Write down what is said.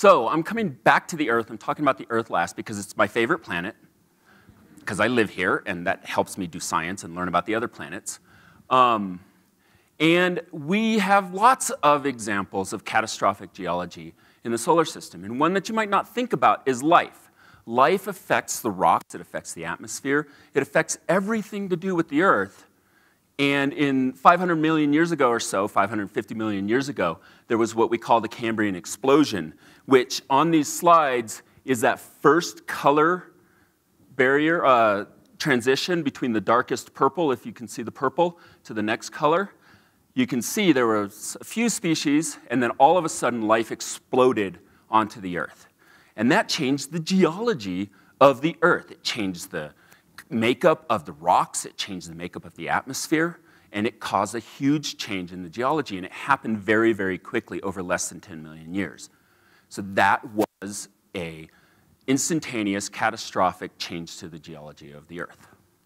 So I'm coming back to the Earth. I'm talking about the Earth last because it's my favorite planet, because I live here, and that helps me do science and learn about the other planets. Um, and we have lots of examples of catastrophic geology in the solar system. And one that you might not think about is life. Life affects the rocks, it affects the atmosphere, it affects everything to do with the Earth. And in 500 million years ago or so, 550 million years ago, there was what we call the Cambrian explosion, which on these slides is that first color barrier uh, transition between the darkest purple, if you can see the purple, to the next color. You can see there were a few species, and then all of a sudden life exploded onto the Earth. And that changed the geology of the Earth. It changed the makeup of the rocks, it changed the makeup of the atmosphere, and it caused a huge change in the geology. And it happened very, very quickly over less than 10 million years. So that was a instantaneous, catastrophic change to the geology of the Earth.